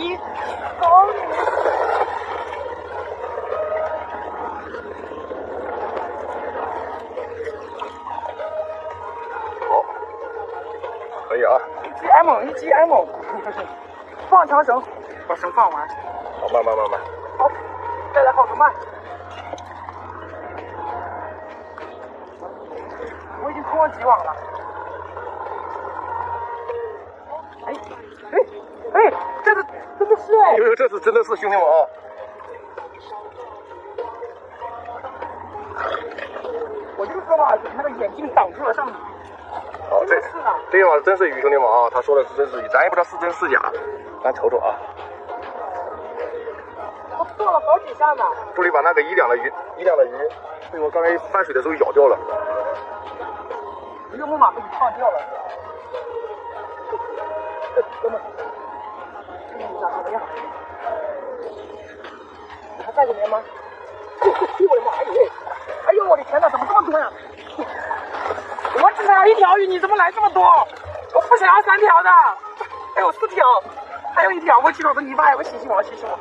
一公里。好，可以啊。一 G M 一 G M，放长绳，把绳放完。好，慢慢慢慢。好，再来好个慢。我已经拖了几网了。哎，这是真的是哎，呦呦，这是真的是兄弟们啊！我就说嘛，那个眼睛挡住了上面。哦，这。这把真是鱼，兄弟们啊！他说的是真是鱼，咱也不知道是真是假，咱瞅瞅啊。我做了好几下呢。助理把那个一两的鱼，一两的鱼，被我刚才翻水的时候咬掉了。一个木马被你放掉了。哥们，注在里面吗？哎呦我的妈！哎哎呦我的天哪，怎么这么多呀？我只想要一条鱼，你怎么来这么多？我不想要三条的，还有四条，还有一条，我去了我的泥巴，还有个星星我，星星王。